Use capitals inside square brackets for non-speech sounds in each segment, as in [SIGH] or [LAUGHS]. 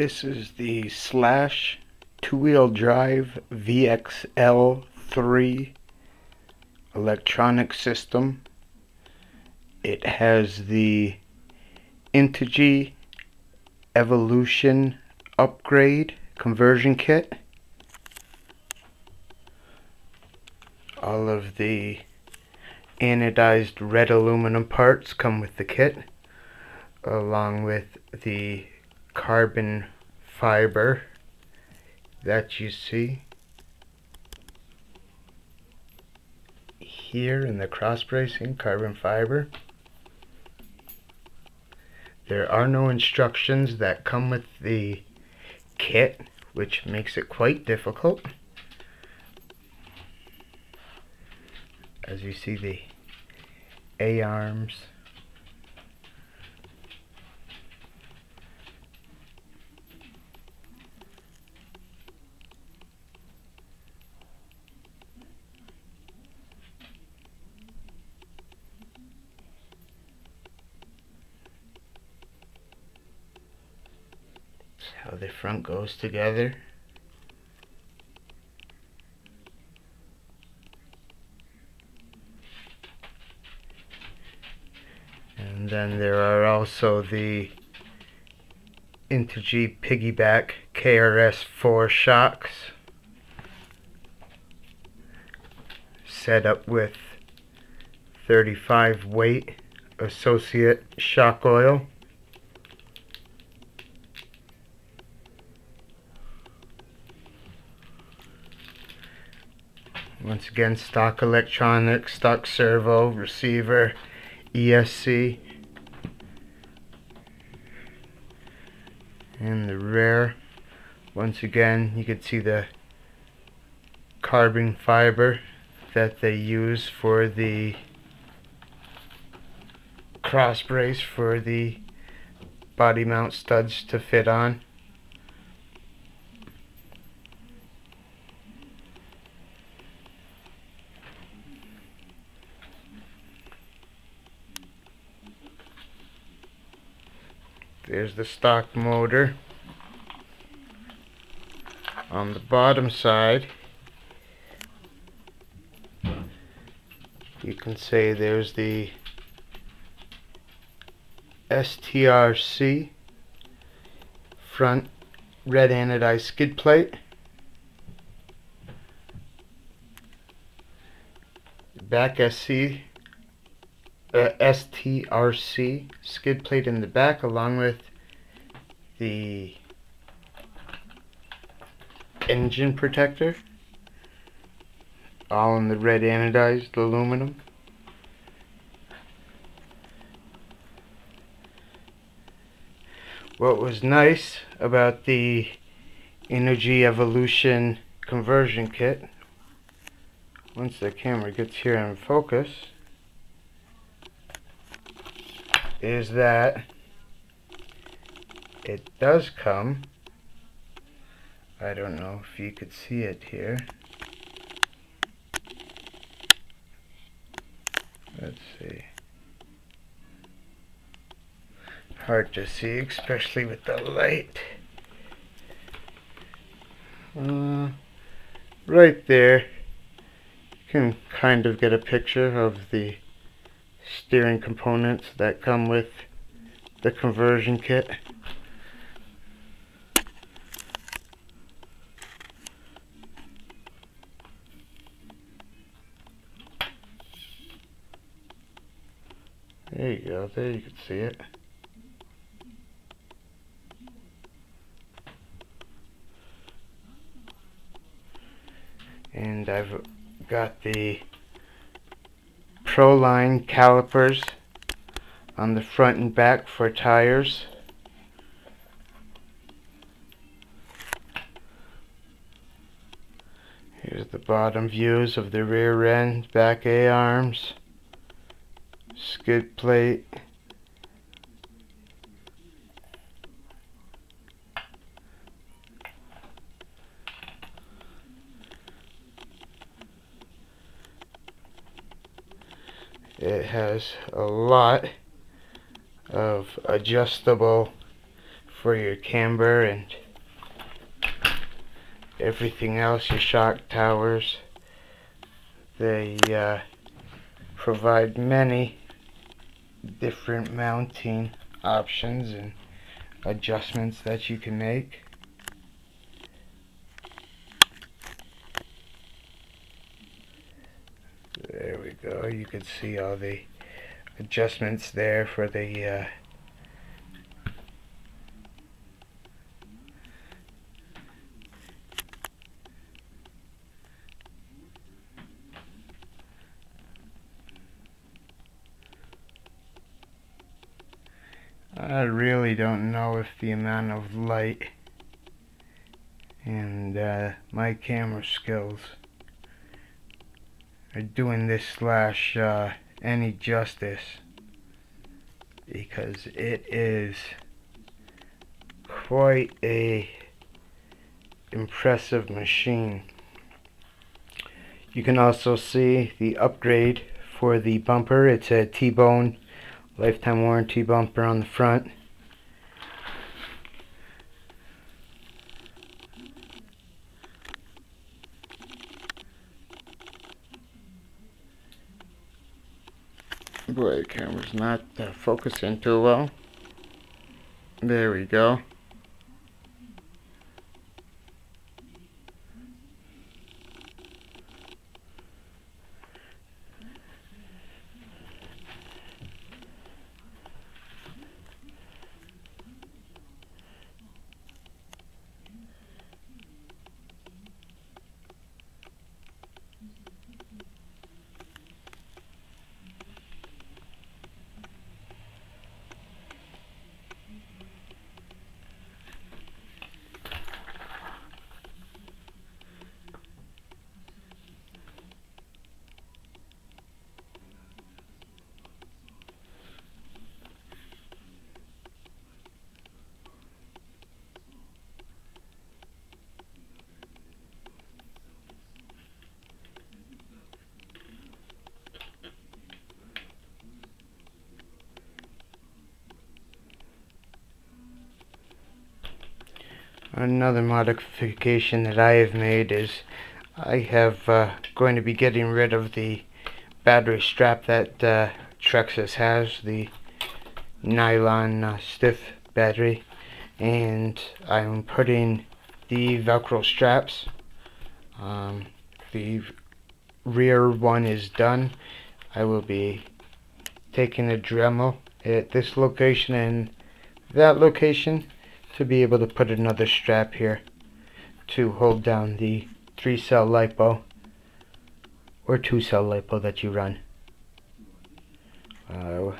This is the Slash two-wheel drive VXL3 electronic system. It has the Integy Evolution upgrade conversion kit. All of the anodized red aluminum parts come with the kit along with the carbon fiber that you see here in the cross bracing carbon fiber. There are no instructions that come with the kit which makes it quite difficult. As you see the A-arms how the front goes together. And then there are also the Integy Piggyback KRS-4 shocks set up with 35 weight associate shock oil. Once again, stock electronics, stock servo, receiver, ESC. And the rear, once again, you can see the carbon fiber that they use for the cross brace for the body mount studs to fit on. There's the stock motor. On the bottom side, you can say there's the STRC front red anodized skid plate. Back SC STRC skid plate in the back along with the engine protector all in the red anodized aluminum. What was nice about the Integy Evolution conversion kit once the camera gets here in focus is that it does come I don't know if you could see it here. Let's see. Hard to see especially with the light. Uh, right there. You can kind of get a picture of the steering components that come with the conversion kit. There you go, there you can see it. And I've got the Proline Calibers on the front and back for tires. Here's the bottom views of the rear end, back A-arms, skid plate, It has a lot of adjustable for your camber and everything else, your shock towers. They uh, provide many different mounting options and adjustments that you can make. There we go. You can see all the adjustments there for the uh, I really don't know if the amount of light and uh, my camera skills are doing this slash uh, any justice because it is quite a impressive machine. You can also see the upgrade for the bumper. It's a T-bone lifetime warranty bumper on the front. Boy, the camera's not uh, focusing too well. There we go. Another modification that I have made is I have uh, going to be getting rid of the battery strap that uh, Traxxas has, the nylon uh, stiff battery, and I'm putting the velcro straps. Um, the rear one is done. I will be taking a Dremel at this location and that location to be able to put another strap here to hold down the three cell lipo or two cell lipo that you run. Uh,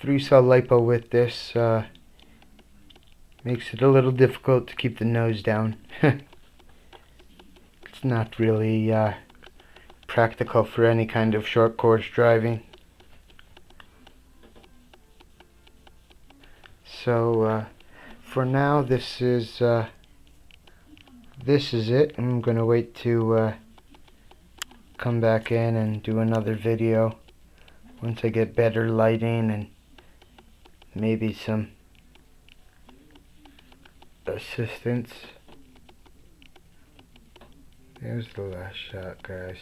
three cell lipo with this uh, makes it a little difficult to keep the nose down. [LAUGHS] it's not really uh, practical for any kind of short course driving. So uh, for now this is uh, this is it. I'm gonna wait to uh, come back in and do another video once I get better lighting and maybe some assistance. There's the last shot guys.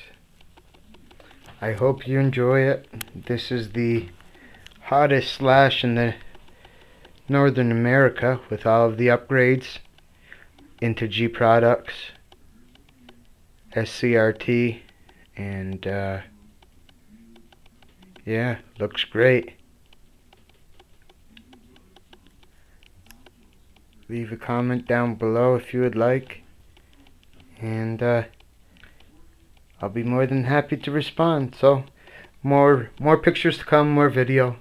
I hope you enjoy it. This is the hottest slash in the Northern America with all of the upgrades Integy products, SCRT, and uh, yeah, looks great. Leave a comment down below if you would like, and uh, I'll be more than happy to respond. So, more more pictures to come, more video.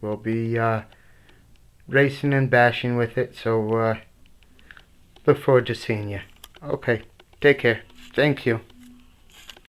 We'll be uh, racing and bashing with it. So uh, look forward to seeing you. Okay, take care. Thank you.